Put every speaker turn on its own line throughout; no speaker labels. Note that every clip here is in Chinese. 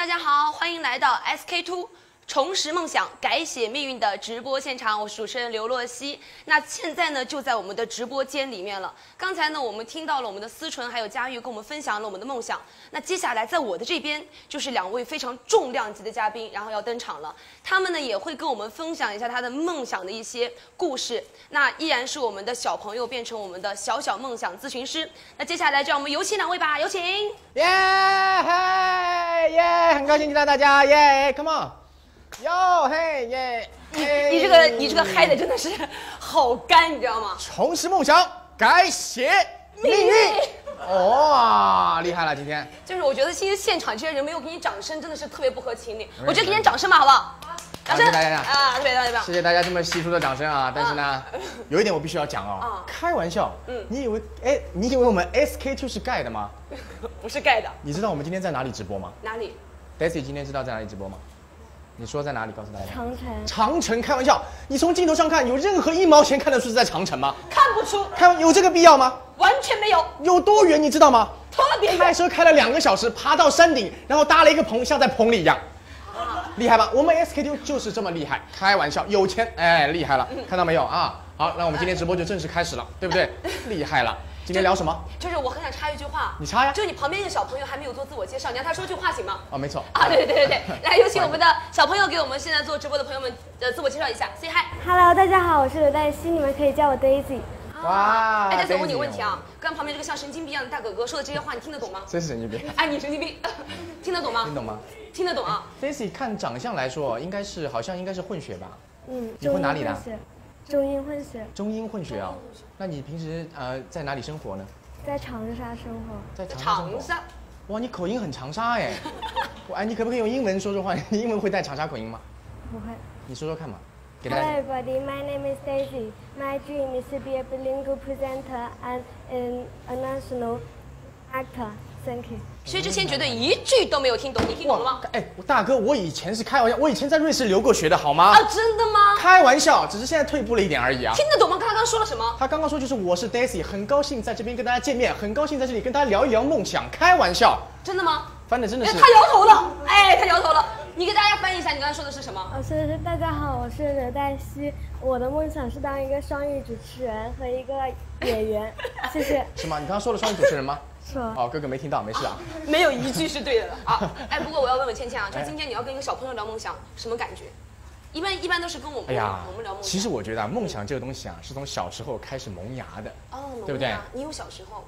大家好，欢迎来到 SK Two 重拾梦想、改写命运的直播现场，我是主持人刘若曦。那现在呢，就在我们的直播间里面了。刚才呢，我们听到了我们的思纯还有佳玉跟我们分享了我们的梦想。那接下来在我的这边就是两位非常重量级的嘉宾，然后要登场了。他们呢也会跟我们分享一下他的梦想的一些故事。那依然是我们的小朋友变成我们的小小梦想咨询师。那接下来就让我们有请两位吧，有请。
耶嗨耶，很高兴见到大家耶，Come on，哟嘿耶，你
你这个你这个嗨的真的是好干，你知道吗？
重拾梦想，改写命运，哇，厉害了今天，
就是我觉得今天现场这些人没有给你掌声，真的是特别不合情理。我觉得给点掌声吧，好不好？掌声
谢谢大家
啊，特别特别棒
谢。谢大家这么稀疏的掌声啊！但是呢，有一点我必须要讲哦
啊，
开玩笑，
嗯
你以为哎，你以为我们 SK two 是盖的吗？
不是盖的，
你知道我们今天在哪里直播吗
哪里
？？Daisy 今天知道在哪里直播吗？你说在哪里？告诉大家。
长城
长城，开玩笑，你从镜头上看，有任何一毛钱看得出是在长城吗？
看不出，
开有这个必要吗？
完全没有，
有多远你知道吗？
特别远。
开车开了两个小时，爬到山顶，然后搭了一个棚，像在棚里一样，厉害吧？我们 SKT 就是这么厉害，开玩笑，有钱，哎，厉害了，看到没有啊？好，那我们今天直播就正式开始了，对不对？厉害了，今天聊什么？
就是我很想插一句话，
你插呀
就你旁边一个小朋友还没有做自我介绍，你让他说句话行吗？
哦，没错，
啊，对对对对对，来有请我们的小朋友给我们现在做直播的朋友们呃自我介绍一下，say hi。
，Hello，大家好，我是刘黛西，你们可以叫我 Daisy。
哇
哎，但是我问你个问题啊，刚刚旁边这个像神经病一样的大哥哥说的这些话，你听得懂吗？
真是神经病，
哎，你神经病，听得懂吗？
听懂吗
听得懂啊
？？Daisy 看长相来说，应该是好像应该是混血吧，
嗯，
你混哪里的
中英混血？中英混血，
啊。那你平时呃在哪里生活呢？
在长沙生活。
在长沙哇，你口音很长沙哎！我哎，你可不可以用英文说说话？你英文会带长沙口音吗？
不会。
你说说看嘛，给大
Hello
家。
everybody, my name is Daisy. My dream is to be a bilingual presenter and an, a national actor. Thank you.
薛之谦绝对一句都没有听懂，你听懂了吗？
哎，我大哥，我以前是开玩笑，我以前在瑞士留过学的好吗？
啊，真的吗？
开玩笑，只是现在退步了一点而已啊。
听得懂吗？他刚刚说了什么？
他刚刚说就是我是 Daisy，很高兴在这边跟大家见面，很高兴在这里跟大家聊一聊梦想。开玩笑，
真的吗？哎，
翻的真的是
他摇头了，哎，他摇头了。你给大家翻译一下，你刚才说的是什么？
我是是大家好，我是刘黛西。我的梦想是当一个双语主持人和一个演员。谢谢。
什么？你刚刚说了双语主持人吗？
说。
哦，哥哥没听到，没事啊。
没有一句是对的 了啊！哎，不过我要问问倩倩啊，就今天你要跟一个小朋友聊梦想，什么感觉？一般一般都是跟我们、
哎呀
我们聊梦，想。
其实我觉得啊，梦想这个东西啊，是从小时候开始萌芽的。
哦，
对不对
你有小时候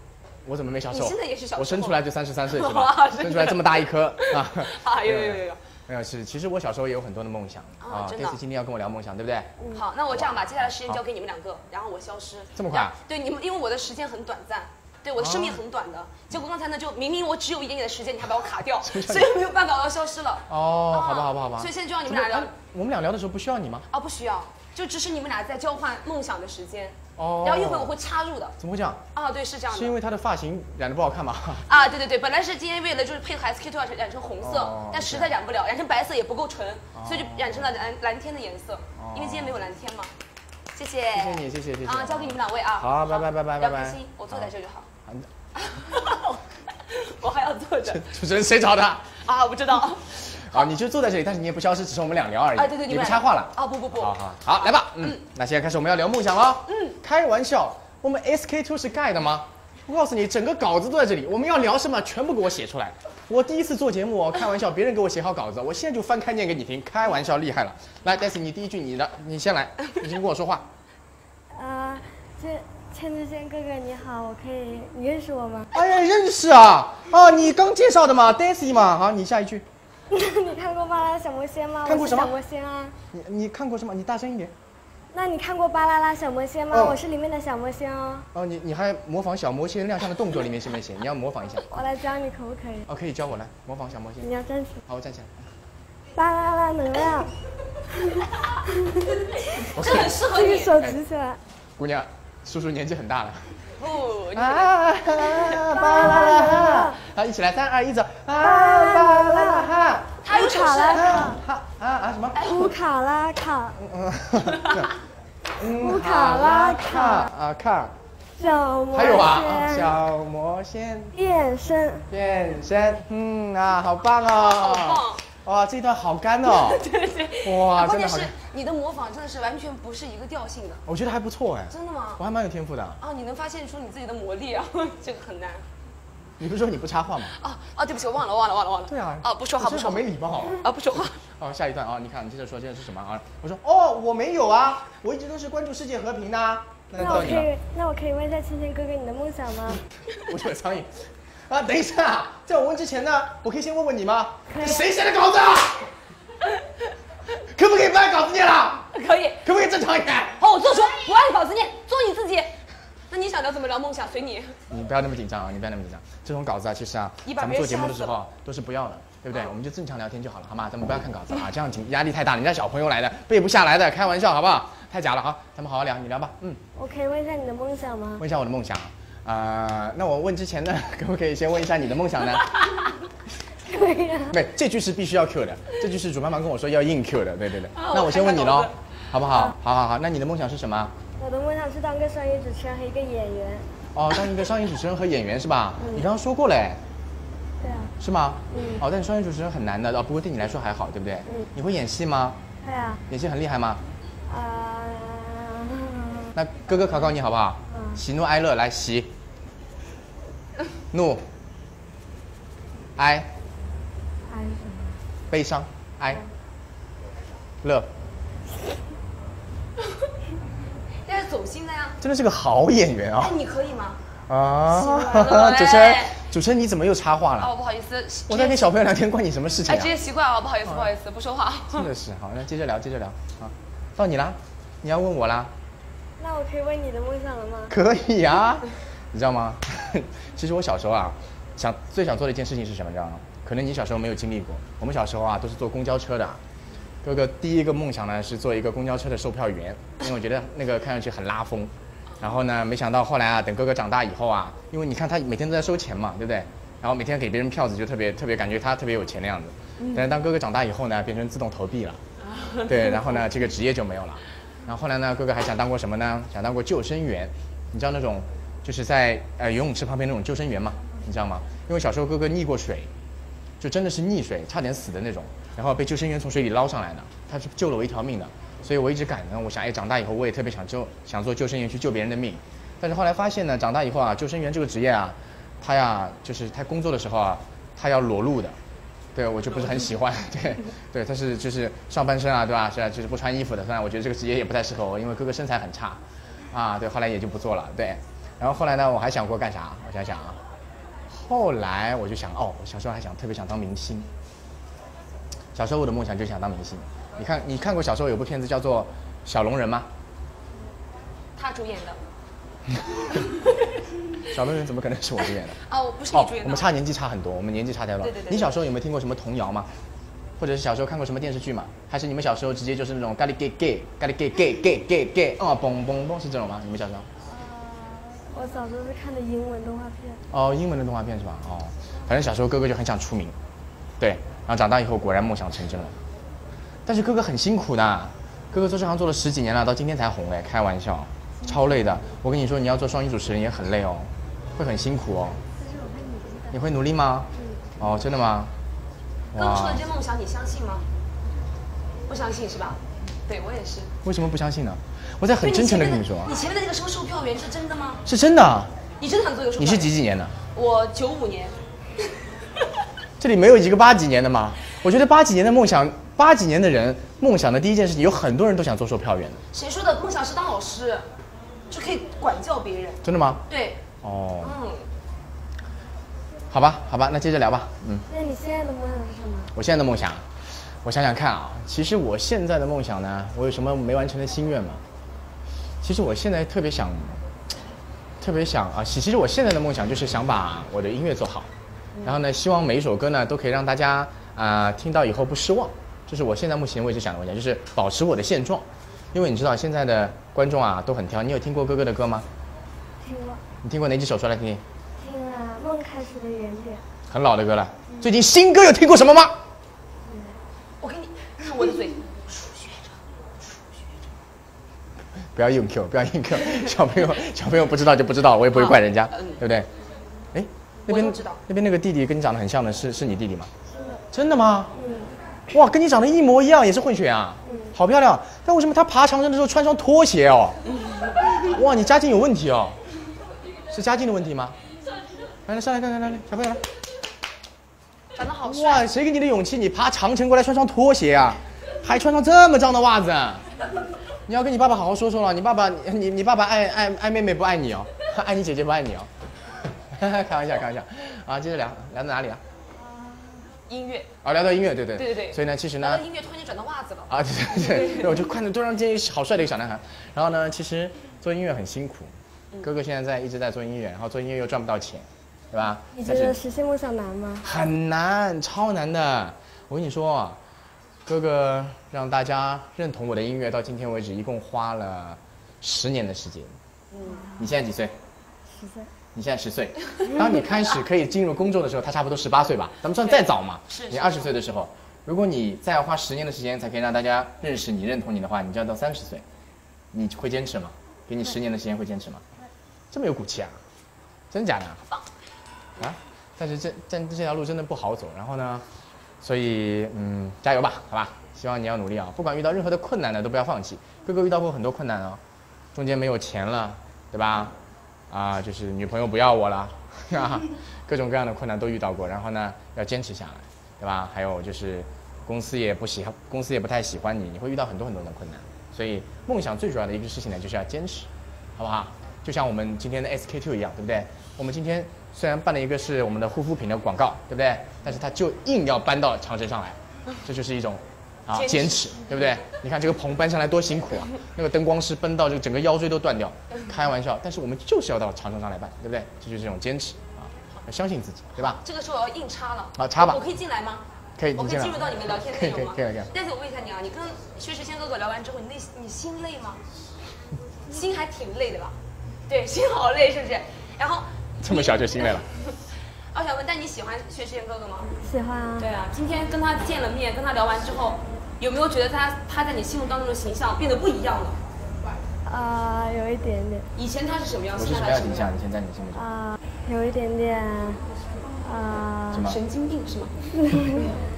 我怎么没小时候？
你现在也是小时候
我生出来就三十三岁是
哇
吧？生出来这么大一颗啊！
啊？有有有有有。
没有是，其实我小时候也有很多的梦想啊。
啊真的
这次今天要跟我聊梦想，对不对？
好，那我这样吧，接下来时间交给你们两个，然后我消失。
这么快
对你们，因为我的时间很短暂。对我的生命很短的，结果刚才呢，就明明我只有一点点的时间，你还把我卡掉，所以没有办法，我要消失了。
哦，
啊
好吧，好吧，好吧。
所以现在就让你们俩聊
我们俩聊的时候不需要你吗？
啊，不需要，就只是你们俩在交换梦想的时间。
哦。
然后一会儿我会插入的。
怎么会这样？
啊，对，是这样的。
是因为他的发型染的不好看吗？
啊，对对对，本来是今天为了就是配合 SK two 要染成红色，
哦
但实在染不了，染成白色也不够纯，所以就染成了蓝蓝天的颜色。因为今天没有蓝天嘛。谢谢。
谢谢你，谢谢，谢谢。
啊，交给你们两位啊。
好拜拜拜拜拜拜
不要开心，我坐在这就好。
好。
我还要坐着
主持人谁找的？
啊，我不知道。
啊，你就坐在这里，但是你也不消失，只是我们俩聊而已。
啊，对对，
你不插话了。
啊，不不不。
好好好，来吧。嗯，那现在开始我们要聊梦想了。嗯，开玩笑，我们 SK two 是盖的吗？我告诉你，整个稿子都在这里，我们要聊什么全部给我写出来。我第一次做节目哦，开玩笑，别人给我写好稿子，我现在就翻开念给你听，开玩笑厉害了。来，Daisy，你第一句你的，你先来，你先跟我说话。
啊，这千之仙哥哥你好，我可以，你认识我吗？
哎呀，认识啊！啊，你刚介绍的嘛，Daisy 嘛。好，你下一句。
你看过《巴啦啦小魔仙》吗？
看过什么
小魔仙啊。
你你看过什么？你大声一点。
那你看过《巴啦啦小魔仙》吗？
哦
我是里面的小魔仙哦。
哦，你你还模仿小魔仙亮相的动作里面行不行？你要模仿一下。
我来教你可不可以？
哦，可以教我来模仿小魔仙
你。要站起来。
好，我站起来。
巴啦啦能量，
这很适合你。
这个手举起来。
姑娘，叔叔年纪很大了。
不，
啊，巴啦啦哈！好，一起来，三二一，走！啊，巴啦啦哈！
他有。
卡拉卡，
哈啊啊什么？
乌卡拉卡，
嗯，
乌卡拉卡，
啊卡，
小魔
还有啊，
仙
小魔仙
变身，
变身，嗯啊，好棒哦！
好棒！
哇，这一段好干哦。
对对。
哇，
关键是
真的好干。
你的模仿真的是完全不是一个调性的，
我觉得还不错哎，
真的吗
我？还蛮有天赋的。
啊，你能发现出你自己的魔力啊，这个很难。
你不是说你不插话吗？
啊哦，对不起，我忘了忘了忘了忘了。
对啊。
哦，不说话
好
不说话
没礼貌。
啊，不说话。
哦，下一段啊，你看，你接着说，接着是什么啊？我说哦，我没有啊，我一直都是关注世界和平的啊。那
那我可。以，那我可以问一下芊芊哥哥你的梦想吗？
我是个苍蝇。啊，等一下，在我问之前呢，我可以先问问你吗？谁写的稿子啊？可不可以不按稿子念了？
可以。
可不可以正常一点？
好，我做主不按稿子念，做你自己。那你想聊怎么聊梦想，随你。
你不要那么紧张啊！你不要那么紧张。这种稿子啊，其实啊，咱们做节目的时候啊都是不要的，对不对？
嗯
我们就正常聊天就好了，好吗？咱们不要看稿子啊，这样紧压力太大了。人家小朋友来的，背不下来的，开玩笑好不好？太假了，好，咱们好好聊，你聊吧。嗯，
我可以问一下你的梦想吗？
问一下我的梦想。啊、那我问之前呢，可不可以先问一下你的梦想呢？
可以啊。
对，这句是必须要 Q 的，这句是主办方跟我说要硬 Q 的，对对对。
啊
那我先问你喽好不好？好好好，那你的梦想是什么？
我的梦想是当个商业主持人和一个演员。
哦，当一个商业主持人和演员是吧？你刚刚说过嘞，
对啊，
是吗？
嗯
哦，但是商业主持人很难的哦，不过对你来说还好，对不对？
嗯
你会演戏吗？
会啊，
演戏很厉害吗？
啊、
那哥哥考考你好不好？
嗯
喜怒哀乐来喜，怒，哀，
哀什么？
悲伤，哀，乐，
这是走心的呀。
真的是个好演员啊
哎，！你可以吗？
啊主持人
哎，
主持人你怎么又插话了？
哦，不好意思。
我在跟小朋友聊天，关你什么事情
哎，
啊
直？接习惯了，不好意思，不好意思，不说话。
真的是好，那接着聊，接着聊啊，到你啦，你要问我啦？
那我可以问你的梦想了吗？
可以啊，你知道吗？其实我小时候啊，想最想做的一件事情是什么？你知道吗？可能你小时候没有经历过，我们小时候啊都是坐公交车的。哥哥第一个梦想呢是做一个公交车的售票员，因为我觉得那个看上去很拉风。然后呢，没想到后来啊，等哥哥长大以后啊，因为你看他每天都在收钱嘛，对不对？然后每天给别人票子，就特别特别感觉他特别有钱的样子。但是当哥哥长大以后呢，变成自动投币了。对，然后呢，这个职业就没有了。然后后来呢，哥哥还想当过什么呢？想当过救生员。你知道那种就是在呃游泳池旁边那种救生员吗？你知道吗？因为小时候哥哥溺过水，就真的是溺水，差点死的那种，然后被救生员从水里捞上来的，他是救了我一条命的。所以我一直感恩，我想哎，长大以后我也特别想救，想做救生员去救别人的命。但是后来发现呢，长大以后啊，救生员这个职业啊，他呀就是他工作的时候啊，他要裸露的。对，我就不是很喜欢。对，对，他是就是上半身啊，对吧？是啊，就是不穿衣服的。当然，我觉得这个职业也不太适合我，因为哥哥身材很差，啊，对，后来也就不做了。对，然后后来呢，我还想过干啥？我想想啊，后来我就想，哦，我小时候还想特别想当明星。小时候我的梦想就想当明星。你看，你看过小时候有部片子叫做《小龙人》吗？
他主演的。
小龙人怎么可能是我主演的？
啊，我不是主演，的。
我们差年纪差很多，我们年纪差太多了。
对对对
你小时候有没有听过什么童谣吗？或者是小时候看过什么电视剧吗？还是你们小时候直接就是那种咖喱 gay gay 咖喱 gay gay gay gay gay 哦嘣嘣嘣是这种吗？你们小时候？
我小时候是看的英文动画片。
哦，英文的动画片是吧？哦，反正小时候哥哥就很想出名，对，然后长大以后果然梦想成真了。但是哥哥很辛苦的，哥哥做这行做了十几年了，到今天才红哎，开玩笑，超累的。我跟你说，你要做双语主持人也很累哦，会很辛苦哦。
但是我会努力的。
你会努力吗？哦，真的吗？
刚刚说的这些梦想，你相信吗？不相信是吧？对我也是。
为什么不相信呢？我在很真诚的跟你说，
你前面的那个什么售票员是真的吗？
是真的。
你真的想做一个
你？是几几年的？
我九五年。
这里没有一个八几年的吗？我觉得八几年的梦想，八几年的人梦想的第一件事情，有很多人都想做售票员的，
谁说的梦想是当老师，就可以管教别人？
真的吗？
对，
哦，
嗯，
好吧，好吧，那接着聊吧。嗯，
那你现在的梦想是什么？
我现在的梦想，我想想看啊，其实我现在的梦想呢，我有什么没完成的心愿吗？其实我现在特别想，特别想啊，其其实我现在的梦想就是想把我的音乐做好，然后呢，希望每一首歌呢都可以让大家啊、听到以后不失望，这是我现在目前为止想的梦想，就是保持我的现状。因为你知道现在的观众啊都很挑，你有听过哥哥的歌吗？你听过哪几首？说来听听。
听了《梦开始的原点》。
很老的歌了。最近新歌有听过什么吗？
我给你看我的嘴，
不 不要硬 Q，不要硬 Q。小朋友，小朋友不知道就不知道，我也不会怪人家，
嗯
对不对？哎，那边
知道
那边那个弟弟跟你长得很像的是是你弟弟吗？真的吗？哇，跟你长得一模一样，也是混血啊，嗯好漂亮。但为什么他爬长城的时候穿双拖鞋哦？哇，你家境有问题哦，是家境的问题吗？来来上来看看来来，小朋友来。
长得好帅。
哇，谁给你的勇气？你爬长城过来穿双拖鞋啊，还穿上这么脏的袜子？你要跟你爸爸好好说说了，你爸爸，你你爸爸爱爱爱妹妹不爱你哦，爱你姐姐不爱你哦。开玩笑，开玩笑。啊，接着聊，聊到哪里啊？
音乐，
啊，聊到音乐，对对
对对对
所以呢，其实呢，
音乐突然间转到袜子了。
啊，对对对，对我就看着突然间好帅的一个小男孩。然后呢，其实做音乐很辛苦，哥哥现在在一直在做音乐，然后做音乐又赚不到钱，对吧？
你觉得实现梦想难吗？
很难，超难的。我跟你说，哥哥让大家认同我的音乐，到今天为止一共花了十年的时间。
嗯
你现在几岁？
十岁。
你现在十岁。当你开始可以进入公众的时候，他差不多十八岁吧，咱们算再早嘛。
是是
你二十岁的时候，如果你再要花十年的时间才可以让大家认识你、认同你的话，你就要到三十岁。你会坚持吗？给你十年的时间会坚持吗？这么有骨气啊？真假的？啊？但是这但这条路真的不好走。然后呢，所以嗯，加油吧，好吧？希望你要努力啊！不管遇到任何的困难呢，都不要放弃。哥哥遇到过很多困难哦，中间没有钱了，对吧？啊，就是女朋友不要我了，啊，各种各样的困难都遇到过。然后呢，要坚持下来，对吧？还有就是公司也不喜，公司也不太喜欢你，你会遇到很多很多的困难。所以梦想最主要的一个事情呢，就是要坚持，好不好？就像我们今天的 SK two 一样，对不对？我们今天虽然办了一个是我们的护肤品的广告，对不对？但是他就硬要搬到长城上来，这就是一种啊
坚持，
对不对？你看这个棚搬上来多辛苦啊！那个灯光师奔到这个整个腰椎都断掉，开玩笑。但是我们就是要到长城上来办，对不对？这就是一种坚持啊，要相信自己，对吧？
这个时候我要硬插了。
啊插吧
我可以进来吗？
可以，
我可以
你进
入到你们聊天内容吗？
可以可以可以。
但是我问一下你啊，你跟薛之谦哥哥聊完之后，你内你心累吗？心还挺累的吧？对，心好累，是不是？然后
这么小就心累了。
我想问，但你喜欢薛之谦哥哥吗？
喜欢啊。
对啊，今天跟他见了面，跟他聊完之后，有没有觉得他他在你心目当中的形象变得不一样了？
啊、有一点点。
以前他是什么样，
我是什么样的形象？以前在你心目中？
啊、有一点点。啊、
什么？
神经病是吗？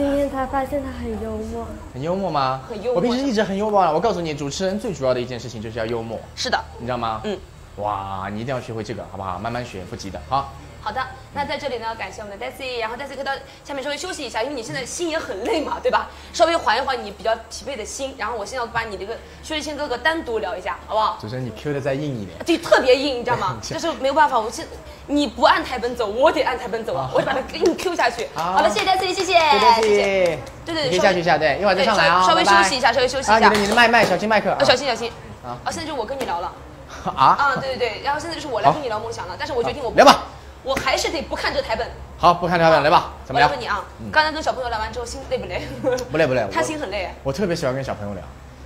今天才发现他很幽默。
很幽默吗？
很幽默
我平时一直很幽默啊。我告诉你，主持人最主要的一件事情就是要幽默，
是的，
你知道吗？
嗯。
哇，你一定要学会这个，好不好？慢慢学，不急的。好，
好的，那在这里呢，感谢我们的 Daisy，然后 Daisy 可以到下面稍微休息一下，因为你现在心也很累嘛，对吧？稍微缓一缓你比较疲惫的心，然后我现在要把你这个薛之谦哥哥单独聊一下，好不好？
主持人你 Q 的再硬一点。
对，特别硬，你知道吗？就是没有办法，我现你不按台本走，我得按台本走啊，我得把它给你 Q 下去。
好
好的，谢谢 Daisy，谢谢，
对
谢谢。
对
对对
你可以下去一下，对，一会儿再上来啊。
稍微休息一下，稍微休息
啊，
一下。
你的你的麦麦，小心麦克。
啊，小心小心。
啊
啊，现在就我跟你聊了。
啊，
啊，对对对，然后现在就是我来跟你聊梦想了，但是我决定我不
聊吧，
我还是得不看这台本。
好，不看台本，来吧，怎么聊？
我来问你啊，刚才跟小朋友聊完之后，心累不累？
不累不累，
他心很累，
我特别喜欢跟小朋友聊。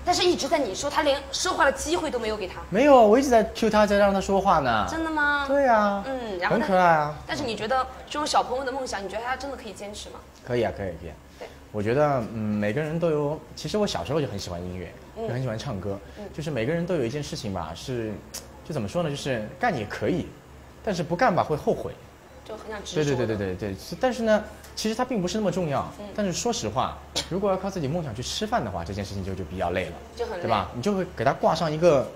但是一直在你说，他连说话的机会都没有给他。
没有，我一直在 Q 他，在让他说话呢。
真的吗？
对啊，
嗯，然后
很？可爱啊。
但是你觉得这种小朋友的梦想，你觉得他真的可以坚持吗？
可以啊，可以可以。
对，
我觉得嗯，每个人都有。其实我小时候就很喜欢音乐，
嗯
就很喜欢唱歌。就是每个人都有一件事情吧，是，就怎么说呢？就是干也可以，但是不干吧会后悔。
就很想执
对
着。
对对对对对。是但是呢，其实它并不是那么重要。
嗯
但是说实话，如果要靠自己梦想去吃饭的话，这件事情就就比较累了，
就很累
对吧？你就会给它挂上一个，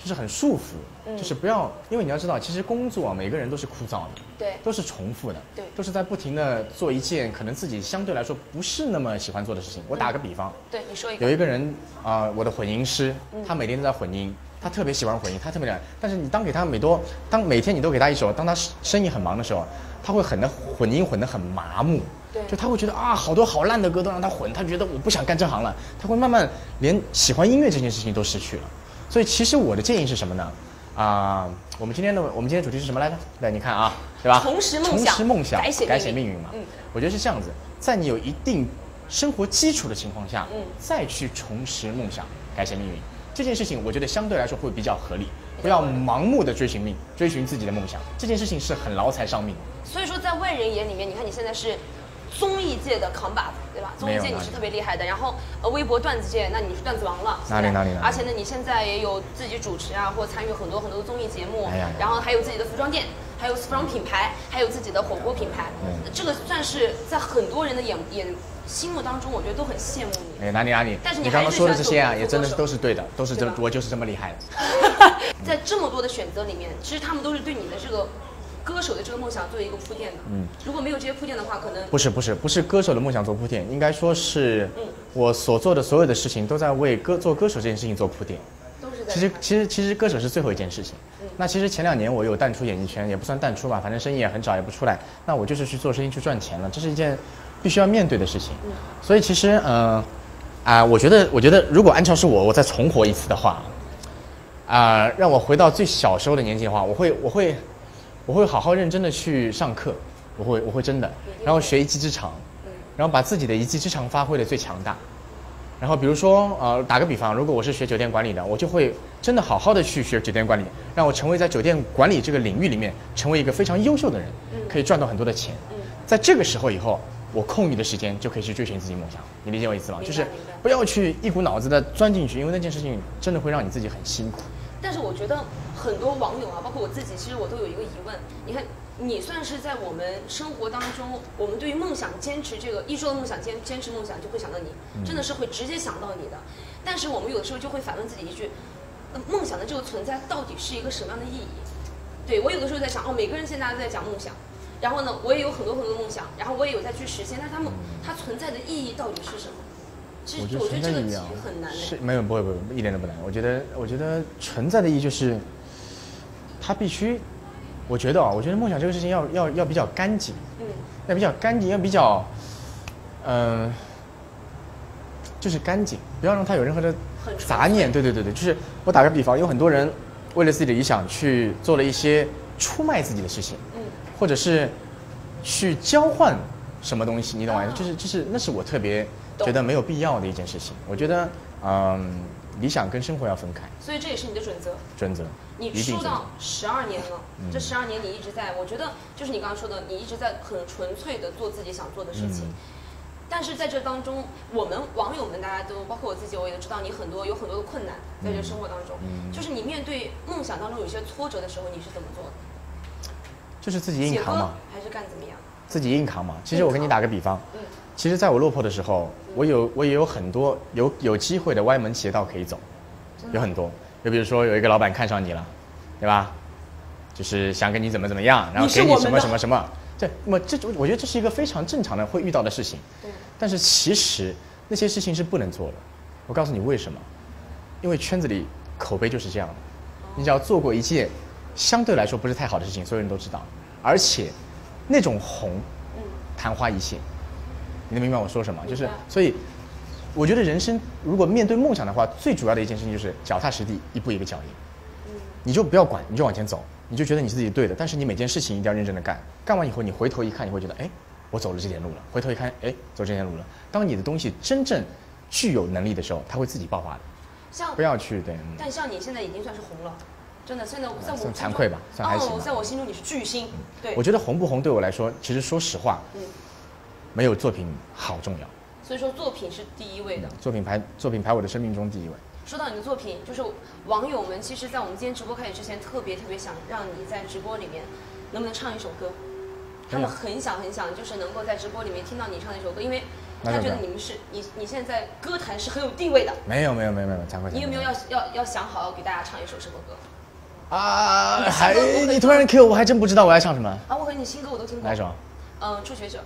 就是很束缚，
嗯
就是不要，因为你要知道，其实工作啊每个人都是枯燥的。
对
都是重复的，
对
都是在不停的做一件可能自己相对来说不是那么喜欢做的事情。我打个比方，
对，你说一个。
有一个人啊、我的混音师，
嗯
他每天都在混音，他特别喜欢混音，他特别厉害。但是你当给他每多，当每天你都给他一首，当他生意很忙的时候，他会很的混音混得很麻木。
对
就他会觉得啊，好多好烂的歌都让他混，他觉得我不想干这行了，他会慢慢连喜欢音乐这件事情都失去了。所以其实我的建议是什么呢？啊、我们今天的我们今天主题是什么来着？对，你看啊，对吧？
重拾梦想
重拾梦想，
改写命运
改写命运嘛。
嗯
我觉得是这样子，在你有一定生活基础的情况下，
嗯
再去重拾梦想，改写命运，这件事情我觉得相对来说会比较合理。不要盲目的追寻命，追寻自己的梦想，这件事情是很劳财伤命的。
所以说，在外人眼里面，你看你现在是综艺界的扛把子，对吧？综艺界你是特别厉害的，然后呃，微博段子界，那你是段子王了。
哪里哪里哪里
而且呢，你现在也有自己主持啊，或参与很多很多的综艺节目，
哎呀
然后还有自己的服装店，还有服装品牌，还有自己的火锅品牌。
嗯
这个算是在很多人的眼眼心目当中，我觉得都很羡慕你。
哎，哪里哪里？
但是你
你刚刚说的这些啊，也真的是都是对的，都是这我就是这么厉害的。
在这么多的选择里面，其实他们都是对你的这个歌手的这个梦想做一个铺垫的。嗯，如果没有这些铺垫的话，可能
不是不是不是歌手的梦想做铺垫，应该说是
嗯
我所做的所有的事情都在为歌做歌手这件事情做铺垫。其实其实其实歌手是最后一件事情。那其实前两年我有淡出演艺圈，也不算淡出吧，反正生意也很少，也不出来。那我就是去做生意去赚钱了，这是一件必须要面对的事情。所以其实嗯啊、我觉得我觉得如果按照是我，我再重活一次的话，啊、让我回到最小时候的年纪的话，我会我会我会好好认真的去上课，我会我会真的，然后学一技之长，然后把自己的一技之长发挥的最强大。然后比如说，呃，打个比方，如果我是学酒店管理的，我就会真的好好的去学酒店管理，让我成为在酒店管理这个领域里面成为一个非常优秀的人，可以赚到很多的钱。在这个时候以后，我空余的时间就可以去追寻自己梦想。你理解我意思吗？就是不要去一股脑子的钻进去，因为那件事情真的会让你自己很辛苦。
但是我觉得很多网友啊，包括我自己，其实我都有一个疑问。你看，你算是在我们生活当中，我们对于梦想坚持这个，一说到梦想坚坚持梦想，就会想到你，真的是会直接想到你的。但是我们有的时候就会反问自己一句：呃梦想的这个存在到底是一个什么样的意义？对我有的时候在想，哦，每个人现在都在讲梦想，然后呢，我也有很多很多梦想，然后我也有在去实现，但是他们它存在的意义到底是什么？我觉得
存在意义啊。是没有不会不会一点都不难。我觉得我觉得存在的意义就是，它必须，我觉得啊，我觉得梦想这个事情要要要比较干净，
嗯，
要比较干净，要比较，嗯、就是干净，不要让它有任何的杂念。对对对对，就是我打个比方，有很多人为了自己的理想去做了一些出卖自己的事情，
嗯，
或者是去交换什么东西，你懂吗？
啊
就是就是那是我特别
懂
觉得没有必要的一件事情。我觉得，嗯，理想跟生活要分开，
所以这也是你的准则。
准则，
你出道。十二年了，
嗯
这十二年你一直在，我觉得就是你刚刚说的，你一直在很纯粹的做自己想做的事情。
嗯
但是在这当中，我们网友们大家都，包括我自己，我也知道你很多有很多的困难在这生活当中。
嗯
就是你面对梦想当中有些挫折的时候，你是怎么做的？
就是自己硬扛嘛，
还是干怎么样？
自己硬扛嘛。其实我给你打个比方，
嗯
其实在我落魄的时候，我有我也有很多有有机会的歪门邪道可以走，有很多。就比如说有一个老板看上你了，对吧？就是想跟你怎么怎么样，然后给你什么什么什么。对，那么这我觉得这是一个非常正常的会遇到的事情。
对，
但是其实那些事情是不能做的。我告诉你为什么？因为圈子里口碑就是这样的。你只要做过一件相对来说不是太好的事情，所有人都知道，而且那种红
嗯，
昙花一现。你能明白我说什么？就是所以，我觉得人生如果面对梦想的话，最主要的一件事情就是脚踏实地，一步一个脚印。你就不要管，你就往前走，你就觉得你自己对的。但是你每件事情一定要认真的干，干完以后你回头一看，你会觉得，哎，我走了这点路了。回头一看，哎，走这条路了。当你的东西真正具有能力的时候，它会自己爆发的。
像
不要去对，嗯
但像你现在已经算是红了，真的，现在在我
惭愧吧算还行
哦，在我心中你是巨星，对
我，觉得红不红对我来说，其实说实话，
嗯，
没有作品好重要。
所以说作品是第一位的。
作品排作品排我的生命中第一位。
说到你的作品，就是网友们其实，在我们今天直播开始之前，特别特别想让你在直播里面能不能唱一首歌。他们很想很想，就是能够在直播里面听到你唱的一首歌，因为他觉得你们是你你现在在歌坛是很有地位的。
没有没有没有没有，惭愧。
你有没有要要要想好要给大家唱一首什么歌？
啊？还你突然 Q 我，还真不知道我要唱什么。
啊，我和你新歌我都听过。
哪一首？
嗯，初学者。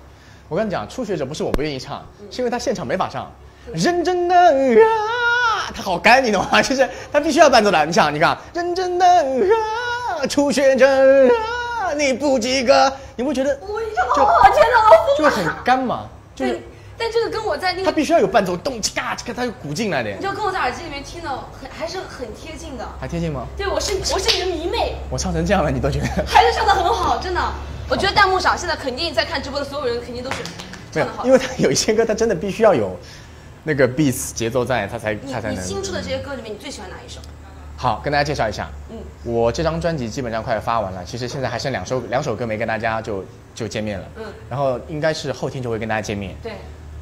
我跟你讲，初学者不是我不愿意唱，
嗯
是因为他现场没法唱。认真的啊，他好干，你懂吗？就是他必须要伴奏的。你想，你看，认真的啊，初学者啊，你不及格，你不觉得
我一唱好好，天哪，我
就很干嘛？就是，
但这个跟我在那个，
他必须要有伴奏，咚叽嘎叽嘎，他就鼓进来的
你，知道跟我在耳机里面听的很还是很贴近的。
还贴近吗？
对，我是我是你的迷妹。
我唱成这样了，你都觉得？
还是唱的很好，真的。我觉得弹幕上现在肯定在看直播的所有人肯定都是
没有。因为他有一些歌，他真的必须要有那个 beats 节奏在，他才他才能。
你新出的这些歌里面，你最喜欢哪一首？
好，跟大家介绍一下，嗯，我这张专辑基本上快发完了，其实现在还剩两首两首歌没跟大家就就见面了，嗯，然后应该是后天就会跟大家见面，
对，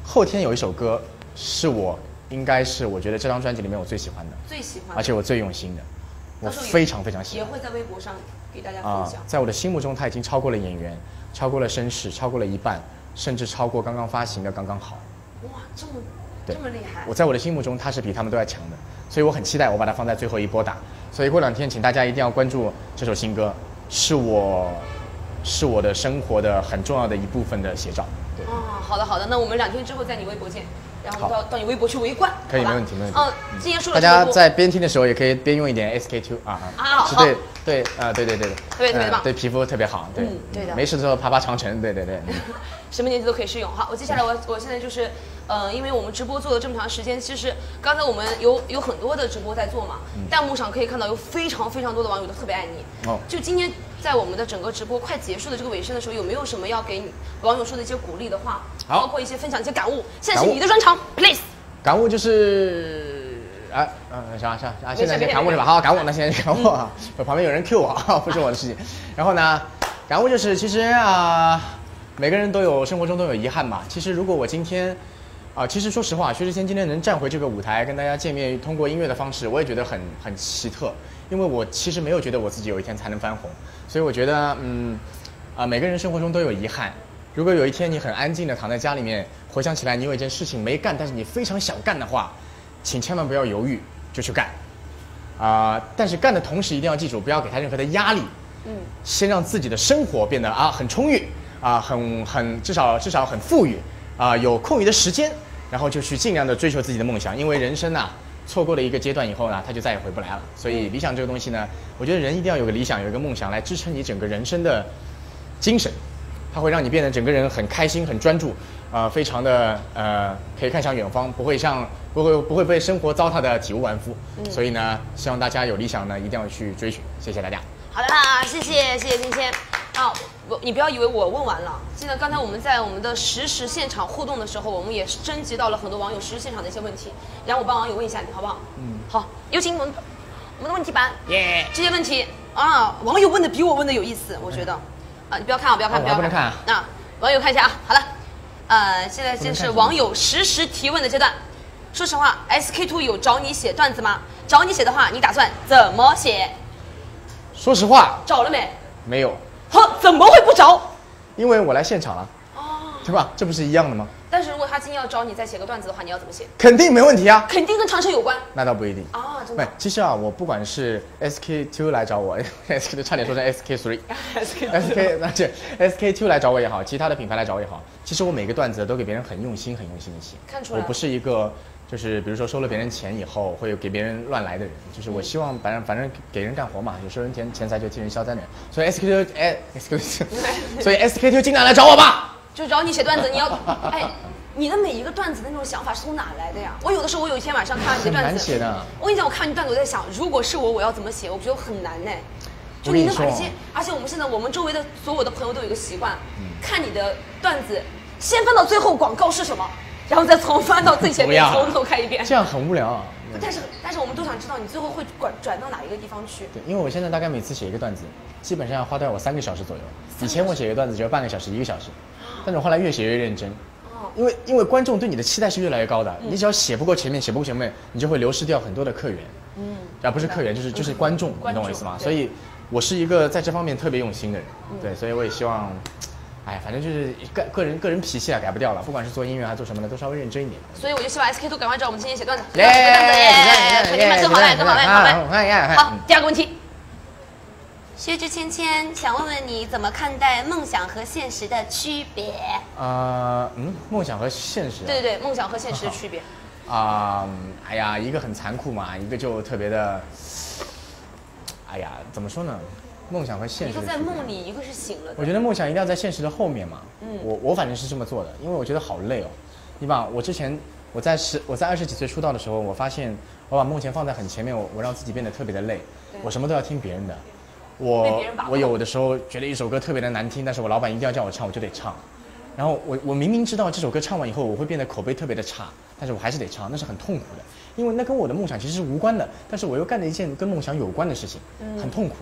后天有一首歌是我应该是我觉得这张专辑里面我最喜欢的，
最喜欢，
而且我最用心的，我非常非常喜欢也
会在微博上给大家分
啊
享，。
在我的心目中他已经超过了演员，超过了绅士，超过了一半，甚至超过刚刚发行的刚刚好。
哇，这么这么厉害
我！在我的心目中，他是比他们都要强的，所以我很期待我把它放在最后一波打。所以过两天，请大家一定要关注这首新歌，是我是我的生活的很重要的一部分的写照。对，
哦，好的好的，那我们两天之后在你微博见，然后到到你微博去围观，
可以没问题没问题
嗯，今天说
大
了大，
家在边听的时候也可以边用一点 SK two 啊
啊好
是对对啊对对对对，
特别特别棒
嗯对皮肤特别好，对
嗯对的
没事的时候爬爬长城，对对对，嗯
什么年纪都可以适用。好，我接下来我我现在就是，呃，因为我们直播做了这么长时间，其实刚才我们有有很多的直播在做嘛，弹幕上可以看到有非常非常多的网友都特别爱你。
哦
就今天在我们的整个直播快结束的这个尾声的时候，有没有什么要给你网友说的一些鼓励的话？
好
包括一些分享一些感悟。现在是你的专场，please。
感悟就是啊嗯啥啥啊，现在先感悟是吧？好，感悟，那现在感悟啊，我 旁边有人 Q 我，啊，不是我的事情。然后呢，感悟就是其实啊，每个人都有生活中都有遗憾嘛。其实如果我今天啊，其实说实话，薛之谦今天能站回这个舞台跟大家见面，通过音乐的方式，我也觉得很很奇特，因为我其实没有觉得我自己有一天才能翻红，所以我觉得嗯啊，每个人生活中都有遗憾。如果有一天你很安静的躺在家里面，回想起来你有一件事情没干，但是你非常想干的话，请千万不要犹豫，就去干。啊、但是干的同时一定要记住，不要给他任何的压力。嗯，先让自己的生活变得啊很充裕，啊很很至少至少很富裕，啊有空余的时间，然后就去尽量的追求自己的梦想，因为人生呐、错过了一个阶段以后呢，他就再也回不来了。所以理想这个东西呢，我觉得人一定要有个理想，有一个梦想来支撑你整个人生的精神，它会让你变得整个人很开心、很专注，呃，非常的呃，可以看向远方，不会像不会不会被生活糟蹋的体无完肤。所以呢，希望大家有理想呢，一定要去追寻。谢谢大家。
好的啦，谢谢谢谢芊芊。啊，我你不要以为我问完了。记得刚才我们在我们的实时现场互动的时候，我们也是征集到了很多网友实时现场的一些问题，然后我帮网友问一下你好不好？嗯，好，有请我们我们的问题板。
耶、
这些问题啊，网友问的比我问的有意思，我觉得。啊，你不要看啊，不要看，
哦
不要
看啊
啊，网友看一下啊。好了，呃，现在先是网友实时提问的阶段。说实话，SK two 有找你写段子吗？找你写的话，你打算怎么写？
说实话，
找了没？
没有，
呵，怎么会不找？
因为我来现场了，
哦，
对吧？这不是一样的吗？
但是如果他今天要找你再写个段子的话，你要怎么写？
肯定没问题啊。
肯定跟长城有关
那倒不一定。
啊，真
对
的。，
其实啊，我不管是 SK two 来找我，SK 差点说成 SK three。SK 那这 SK two 来找我也好，其他的品牌来找我也好，其实我每个段子都给别人很用心、很用心的写。
看出来
我不是一个就是比如说收了别人钱以后会给别人乱来的人，就是我希望反正反正给人干活嘛，有收人钱钱财就替人消灾的人。所以 SK two 哎 SK two，所以 SK two 尽量来找我吧。
就找你写段子，你要，哎，你的每一个段子的那种想法是从哪来的呀？我有的时候，我有一天晚上看完你的段子，
很难写的
我跟你讲，我看完你段子，我在想，如果是我，我要怎么写？我觉得很难呢。就
你
能把这些，而且我们现在我们周围的所有的朋友都有一个习惯，看你的段子，先翻到最后广告是什么，然后再从翻到最前面，从头看一遍。
这样很无聊啊。
但是但是我们都想知道你最后会转转到哪一个地方去。
对，因为我现在大概每次写一个段子，基本上要花掉我三个小时左右。以前我写一个段子只要半个小时、一个小时，但是我后来越写越认真。
哦，
因为因为观众对你的期待是越来越高的，你只要写不过前面，写不过前面，你就会流失掉很多的客源，
嗯，
啊不是客源，就是就是观众，你懂我意思吗？所以我是一个在这方面特别用心的人，对，所以我也希望，哎，反正就是个个人个人脾气啊改不掉了，不管是做音乐还是做什么的，都稍微认真一点。
所以我就希望 SK two 赶快找我们今天写段子，
耶
写段子耶，肯定卖更好卖，更好卖，更好卖。好
好，
第二个问题。薛之谦谦想问问你怎么看待梦想和现实的区别？
呃，嗯，梦想和现实、啊。
对对对，梦想和现实的区别。
啊、哎呀，一个很残酷嘛，一个就特别的，哎呀，怎么说呢？梦想和现
一个
实的区别
在梦里，一个是醒了。
我觉得梦想一定要在现实的后面嘛。
嗯
我我反正是这么做的，因为我觉得好累哦。你把我之前我在十我在二十几岁出道的时候，我发现我把梦想放在很前面，我我让自己变得特别的累，我什么都要听别人的。
被
我我有的时候觉得一首歌特别的难听，但是我老板一定要叫我唱，我就得唱。然后我我明明知道这首歌唱完以后我会变得口碑特别的差，但是我还是得唱，那是很痛苦的，因为那跟我的梦想其实是无关的，但是我又干了一件跟梦想有关的事情，很痛苦。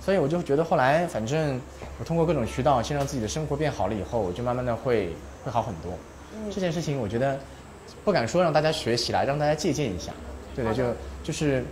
所以我就觉得后来，反正我通过各种渠道，先让自己的生活变好了以后，我就慢慢的会会好很多。这件事情我觉得不敢说让大家学习来，让大家借鉴一下，对的，就就是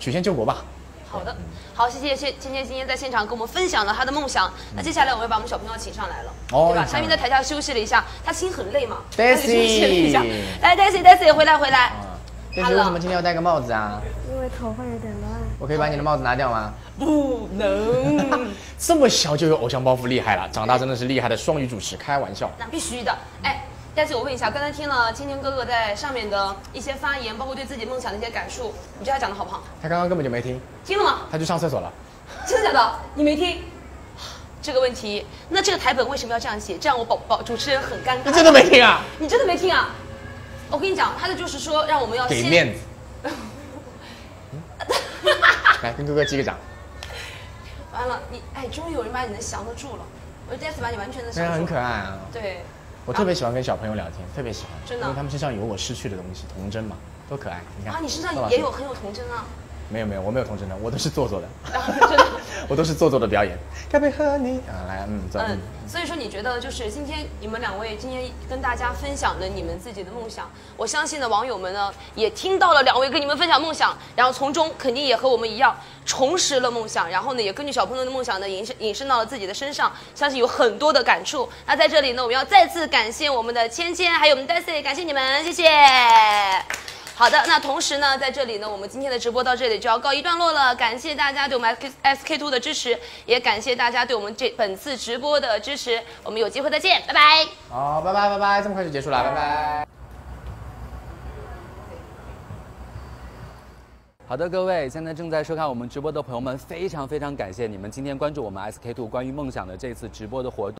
曲线救国吧。
好的，好，谢谢谢芊芊今天在现场跟我们分享了她的梦想。那接下来我要把我们小朋友请上来了，
哦
对吧？
请上来
山明在台下休息了一下，他心很累嘛
Daisy
他就休息了一下。来，Daisy，Daisy 回来回来。
啊，但是为什么今天要戴个帽子啊？
因为头发有点乱。
我可以把你的帽子拿掉吗？
不能，
这么小就有偶像包袱，厉害了！长大真的是厉害的双语主持，开玩笑。
那必须的。哎，Daisy，我问一下，刚才听了青青哥哥在上面的一些发言，包括对自己梦想的一些感受，你觉得他讲的好不好？
他刚刚根本就没听，
听了吗？
他去上厕所了。
真的假的？你没听？这个问题，那这个台本为什么要这样写？这样我保保主持人很尴尬。
你真的没听啊？
你真的没听啊？我跟你讲，他的就是说让我们要
给面子。来，跟哥哥击个掌。
完了，你哎，终于有人把你能降得住了。我这次把你完全的降住了。
可爱啊！
对，
我特别喜欢跟小朋友聊天，特别喜欢，
真的
因为他们身上有我失去的东西，童真嘛，多可爱。你看
啊，你身上也有很有童真啊。
没有没有，我没有童真的，我都是做作
的。
我都是做作的表演。该不和你啊？来，嗯，走。
嗯
嗯，
所以说你觉得就是今天你们两位今天跟大家分享了你们自己的梦想，我相信呢网友们呢也听到了两位跟你们分享梦想，然后从中肯定也和我们一样重拾了梦想，然后呢也根据小朋友的梦想呢引申引申到了自己的身上，相信有很多的感触。那在这里呢，我们要再次感谢我们的芊芊还有我们 Daisy，感谢你们，谢谢。好的，那同时呢，在这里呢，我们今天的直播到这里就要告一段落了。感谢大家对我们 S K Two 的支持，也感谢大家对我们这本次直播的支持。我们有机会再见，拜拜。
好，拜拜拜拜，这么快就结束了，拜拜。
好的，各位，现在正在收看我们直播的朋友们，非常非常感谢你们今天关注我们 SK Two 关于梦想的这次直播的活动。